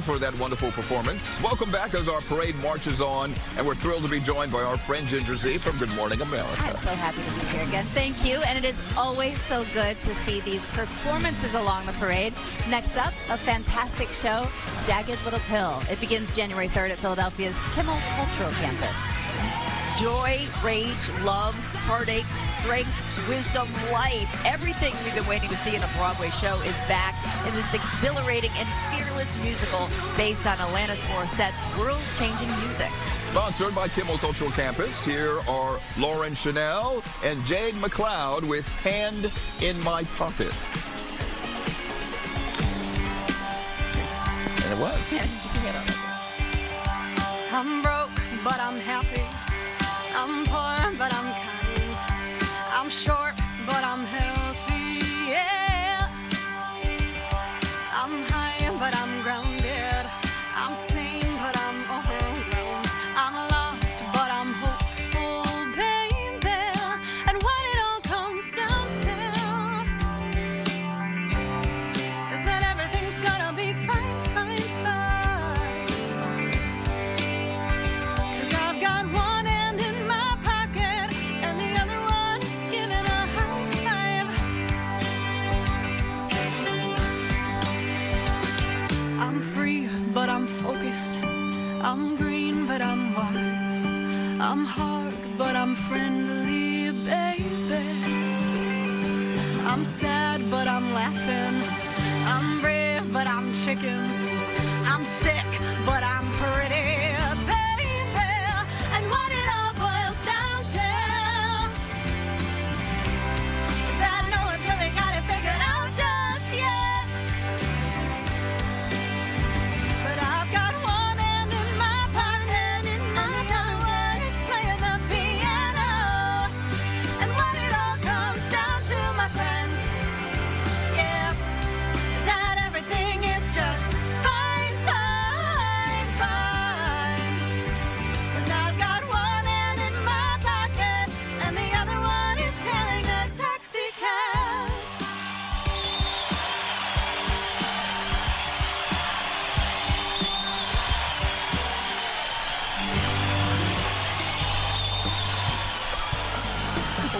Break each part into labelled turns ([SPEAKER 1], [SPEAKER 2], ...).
[SPEAKER 1] for that wonderful performance. Welcome back as our parade marches on, and we're thrilled to be joined by our friend Ginger Zee from Good Morning America.
[SPEAKER 2] I'm so happy to be here again. Thank you. And it is always so good to see these performances along the parade. Next up, a fantastic show, Jagged Little Pill. It begins January 3rd at Philadelphia's Kimmel Cultural Campus.
[SPEAKER 3] Joy, rage, love, heartache, strength, wisdom, life. Everything we've been waiting to see in a Broadway show is back in this exhilarating and fearless musical based on Alanis Morissette's world-changing music.
[SPEAKER 1] Sponsored by Kimmel Cultural Campus, here are Lauren Chanel and Jade McLeod with Hand in My Pocket. And it was.
[SPEAKER 4] I'm broke, but I'm happy. I'm poor, I'm focused. I'm green, but I'm wise. I'm hard, but I'm friendly, baby. I'm sad, but I'm laughing. I'm brave, but I'm chicken. I'm sick,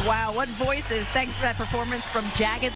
[SPEAKER 3] Wow, what voices. Thanks for that performance from Jagged